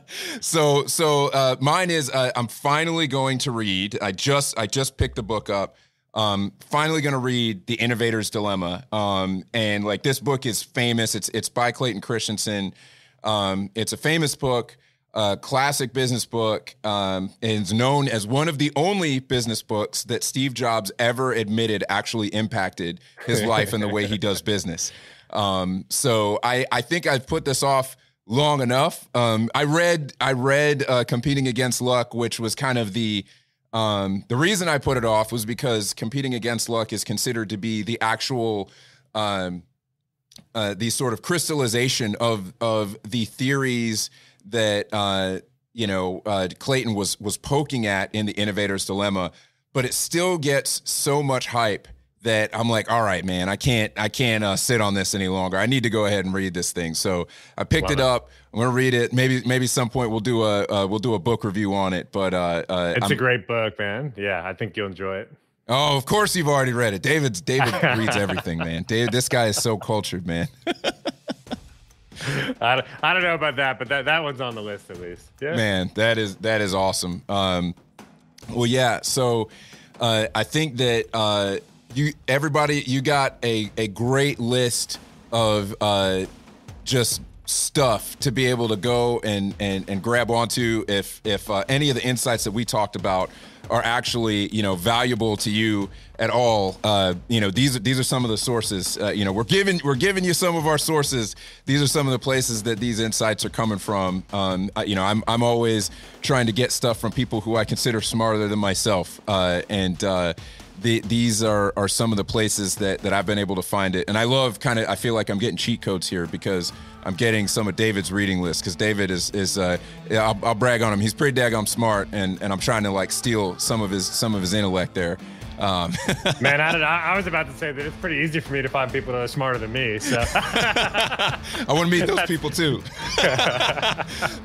so so uh, mine is uh, i'm finally going to read i just i just picked the book up um, finally going to read The Innovator's Dilemma. Um, and like this book is famous. It's it's by Clayton Christensen. Um, it's a famous book, a classic business book, um, and it's known as one of the only business books that Steve Jobs ever admitted actually impacted his life and the way he does business. Um, so I I think I've put this off long enough. Um, I read I read uh, Competing Against Luck, which was kind of the um, the reason I put it off was because competing against luck is considered to be the actual, um, uh, the sort of crystallization of of the theories that uh, you know uh, Clayton was was poking at in the Innovator's Dilemma, but it still gets so much hype that I'm like, all right, man, I can't, I can't uh, sit on this any longer. I need to go ahead and read this thing. So I picked Love it up. I'm gonna read it. Maybe, maybe some point we'll do a, uh, we'll do a book review on it. But uh, uh it's I'm, a great book, man. Yeah, I think you'll enjoy it. Oh, of course you've already read it. David's David reads everything, man. David, this guy is so cultured, man. I don't, I don't know about that, but that, that one's on the list at least. Yeah. Man, that is that is awesome. Um, well, yeah. So uh, I think that uh, you everybody you got a a great list of uh, just stuff to be able to go and and, and grab onto if if uh, any of the insights that we talked about are actually you know valuable to you at all. Uh, you know these are these are some of the sources uh, you know we're giving we're giving you some of our sources. These are some of the places that these insights are coming from. Um, you know I'm, I'm always trying to get stuff from people who I consider smarter than myself. Uh, and uh, the, these are, are some of the places that, that I've been able to find it. And I love kind of, I feel like I'm getting cheat codes here because I'm getting some of David's reading list because David is, is uh, I'll, I'll, brag on him. He's pretty daggone smart and, and I'm trying to like steal some of his, some of his intellect there. Um, Man, I, don't, I was about to say that it's pretty easy for me to find people that are smarter than me. So I want to meet those people too.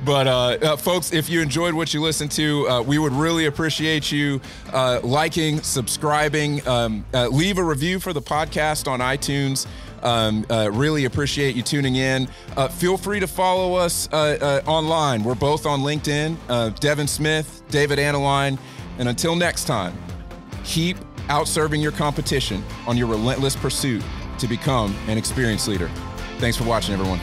but uh, uh, folks, if you enjoyed what you listened to, uh, we would really appreciate you uh, liking, subscribing, um, uh, leave a review for the podcast on iTunes. Um, uh, really appreciate you tuning in. Uh, feel free to follow us uh, online. We're both on LinkedIn. Devin Smith, David Analine. And until next time, keep outserving your competition on your relentless pursuit to become an experience leader. Thanks for watching, everyone.